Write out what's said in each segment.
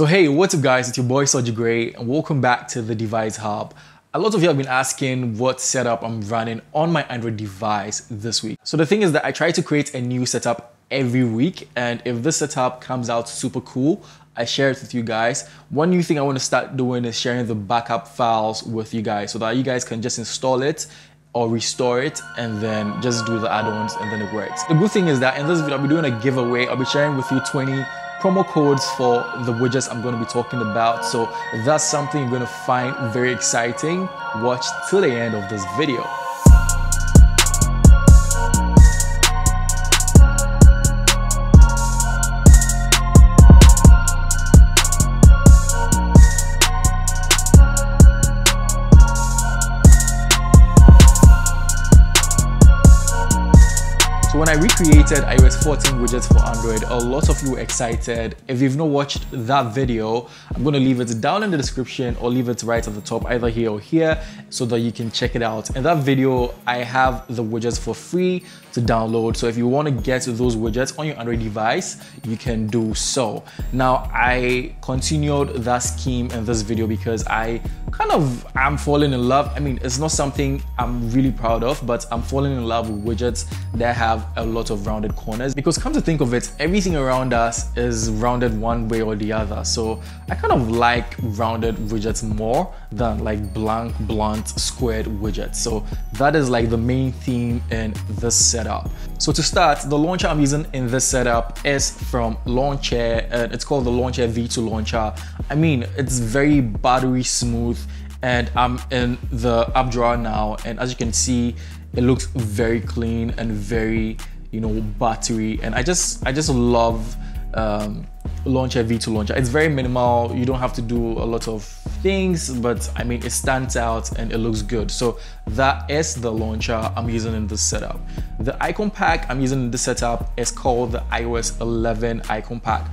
So hey, what's up guys? It's your boy Soji Gray and welcome back to the Device Hub. A lot of you have been asking what setup I'm running on my Android device this week. So the thing is that I try to create a new setup every week and if this setup comes out super cool, I share it with you guys. One new thing I want to start doing is sharing the backup files with you guys so that you guys can just install it or restore it and then just do the add-ons and then it works. The good thing is that in this video I'll be doing a giveaway. I'll be sharing with you 20 promo codes for the widgets I'm going to be talking about. So that's something you're going to find very exciting, watch till the end of this video. When I recreated iOS 14 widgets for Android, a lot of you were excited. If you've not watched that video, I'm gonna leave it down in the description or leave it right at the top, either here or here, so that you can check it out. In that video, I have the widgets for free to download. So if you wanna get those widgets on your Android device, you can do so. Now, I continued that scheme in this video because I kind of am falling in love. I mean, it's not something I'm really proud of, but I'm falling in love with widgets that have have a lot of rounded corners because come to think of it, everything around us is rounded one way or the other. So I kind of like rounded widgets more than like blank, blunt, squared widgets. So that is like the main theme in this setup. So to start, the launcher I'm using in this setup is from Lawnchair and it's called the Lawnchair V2 launcher. I mean, it's very buttery smooth and I'm in the app drawer now and as you can see it looks very clean and very you know battery and I just I just love um, Lawnchair V2 launcher. It's very minimal. You don't have to do a lot of things but I mean it stands out and it looks good. So that is the launcher I'm using in this setup. The icon pack I'm using in this setup is called the iOS 11 icon pack.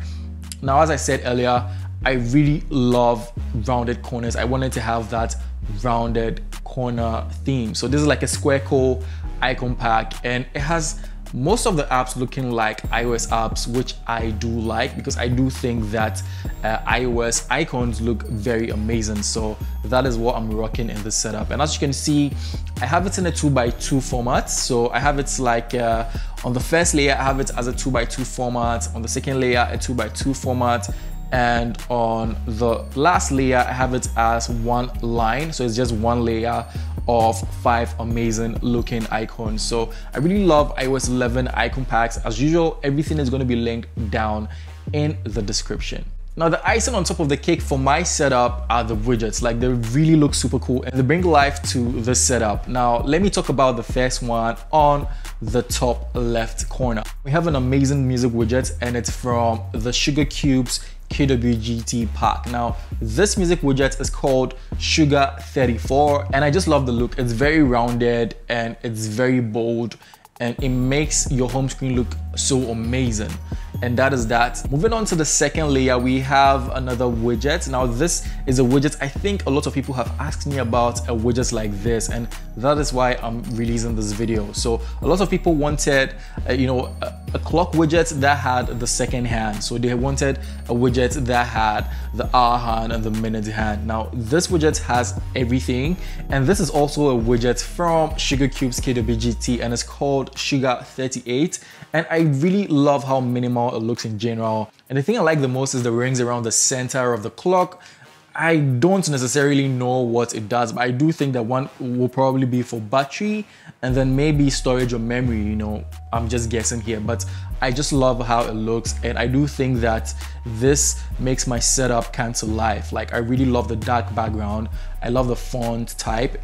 Now as I said earlier I really love rounded corners. I wanted to have that rounded corner theme. So this is like a squircle icon pack and it has most of the apps looking like iOS apps, which I do like because I do think that uh, iOS icons look very amazing. So that is what I'm rocking in this setup. And as you can see, I have it in a 2x2 format. So I have it like uh, on the first layer, I have it as a 2x2 format. On the second layer, a 2x2 format and on the last layer I have it as one line. So it's just one layer of five amazing looking icons. So I really love iOS 11 icon packs. As usual everything is going to be linked down in the description. Now the icing on top of the cake for my setup are the widgets, like they really look super cool and they bring life to the setup. Now let me talk about the first one on the top left corner. We have an amazing music widget and it's from the Sugar Cubes KWGT pack. Now, this music widget is called Sugar 34 and I just love the look. It's very rounded and it's very bold and it makes your home screen look so amazing and that is that. Moving on to the second layer, we have another widget. Now this is a widget I think a lot of people have asked me about a widget like this and that is why I'm releasing this video. So a lot of people wanted, uh, you know, a, a, clock widget that had the second hand. So they wanted a widget that had the hour hand and the minute hand. Now this widget has everything and this is also a widget from Sugar Cubes KWGT and it's called Sugar 38 and I really love how minimal it looks in general. And the thing I like the most is the rings around the center of the clock. I don't necessarily know what it does, but I do think that one will probably be for battery and then maybe storage or memory, you know, I'm just guessing here, but I just love how it looks and I do think that this makes my setup come to life. Like I really love the dark background. I love the font type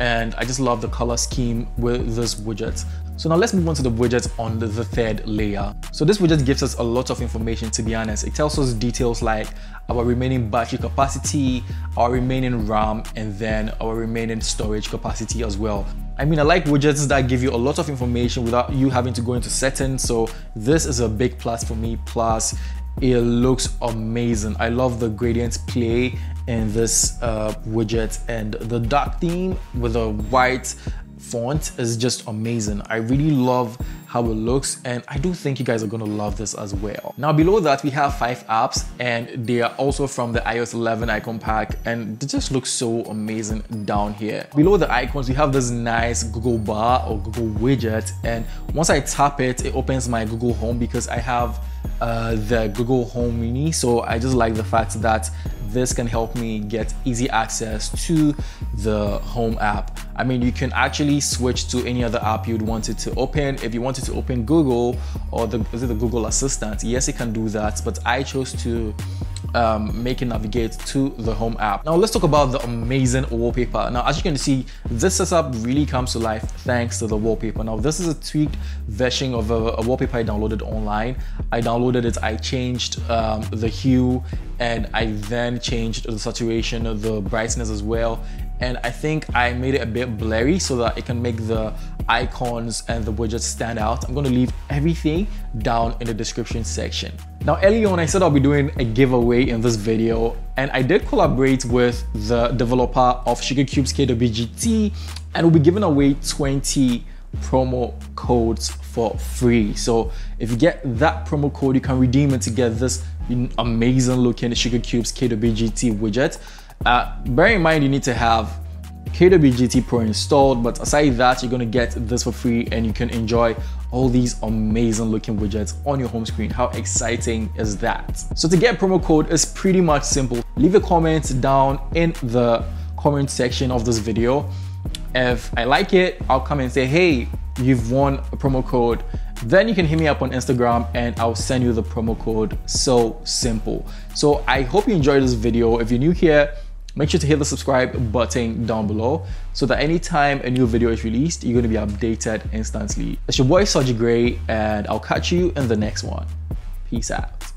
and I just love the color scheme with this widget. So now let's move on to the widget on the, the, third layer. So this widget gives us a lot of information to be honest. It tells us details like our remaining battery capacity, our remaining RAM, and then our remaining storage capacity as well. I mean, I like widgets that give you a lot of information without you having to go into settings. So this is a big plus for me. Plus, it looks amazing. I love the gradient play in this uh, widget and the dark theme with a white font is just amazing. I really love how it looks and I do think you guys are gonna love this as well. Now below that we have five apps and they are also from the iOS 11 icon pack and they just look so amazing down here. Below the icons we have this nice Google bar or Google widget and once I tap it, it opens my Google Home because I have uh, the Google Home Mini. So I just like the fact that this can help me get easy access to the Home app. I mean, you can actually switch to any other app you'd want it to open. If you wanted to open Google or the, is it the Google Assistant, yes, it can do that, but I chose to um, make it navigate to the home app. Now let's talk about the amazing wallpaper. Now as you can see, this setup really comes to life thanks to the wallpaper. Now this is a tweaked version of a, a wallpaper I downloaded online. I downloaded it, I changed um, the hue and I then changed the saturation, the brightness as well and I think I made it a bit blurry so that it can make the icons and the widgets stand out. I'm gonna leave everything down in the description section. Now early on I said I'll be doing a giveaway in this video and I did collaborate with the developer of SugarCubes KWGT and we'll be giving away 20 promo codes for free. So if you get that promo code, you can redeem it to get this amazing looking SugarCubes KWGT widget. Uh, bear in mind you need to have KWGT Pro installed, but aside that, you're gonna get this for free and you can enjoy all these amazing looking widgets on your home screen. How exciting is that? So to get promo code is pretty much simple. Leave a comment down in the comment section of this video. If I like it, I'll come and say, hey, you've won a promo code. Then you can hit me up on Instagram and I'll send you the promo code. So simple. So I hope you enjoyed this video. If you're new here, Make sure to hit the subscribe button down below so that anytime a new video is released, you're going to be updated instantly. It's your boy Soji Gray and I'll catch you in the next one. Peace out.